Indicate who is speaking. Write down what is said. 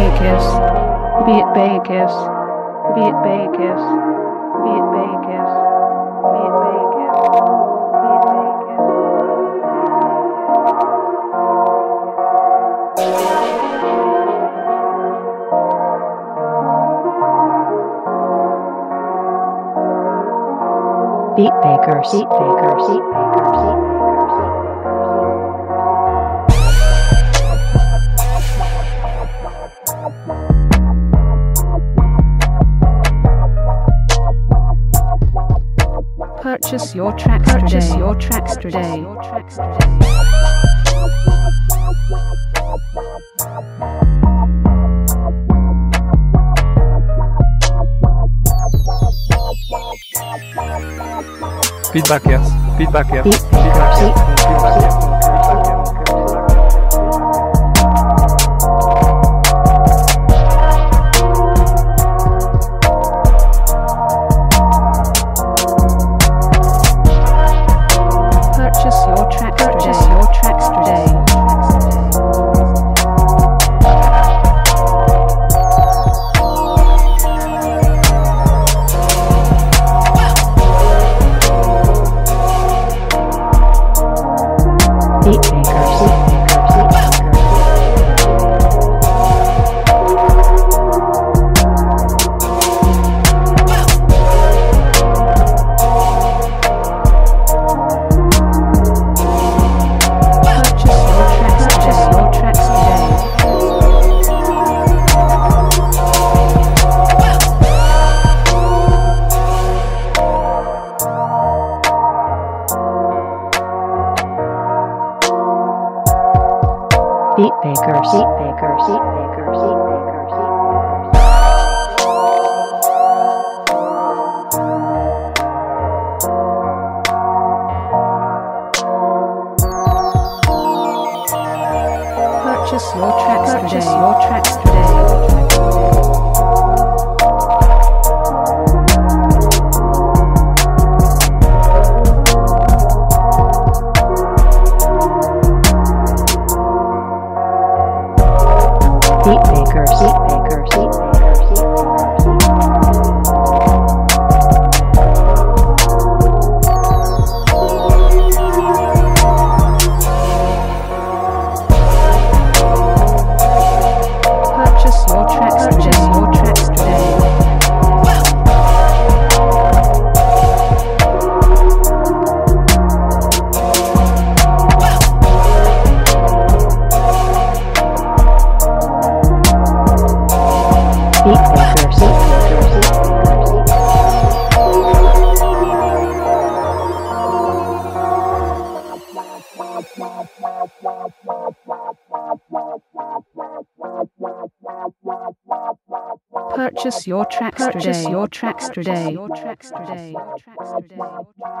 Speaker 1: Vegas, be it Vegas, be it Vegas, be it Vegas, be it Vegas, be it Vegas. Beat Baykers, Beat Baykers, Beat Baykers. Purchase your tracks Purchase today. Your tracks today. Your tracks today.
Speaker 2: Feedback yes. Feedback yes. Feedback yes. Feedback yes.
Speaker 1: Beat Baykers. Beat Baykers. Beat Baykers. Beat Baykers. Purchase your tracks Purchase your tracks today. aquí. Purchase your tracks Purchase today. Your tracks today. Your tracks today. Your tracks today. Your tracks today